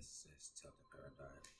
This is Tilted Paradise,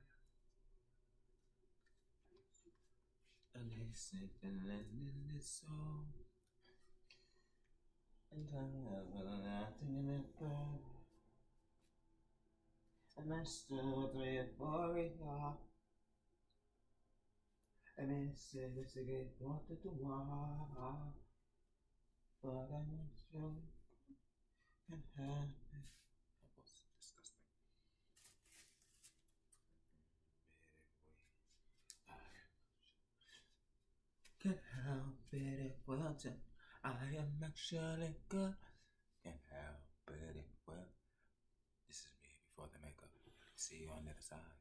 Scott. In this song. And I'm nothing in it but And I stood with Boria. And says to get wanted to walk. But I'm not if. I am actually good. Can't help it well. This is me before the makeup. See you on the other side.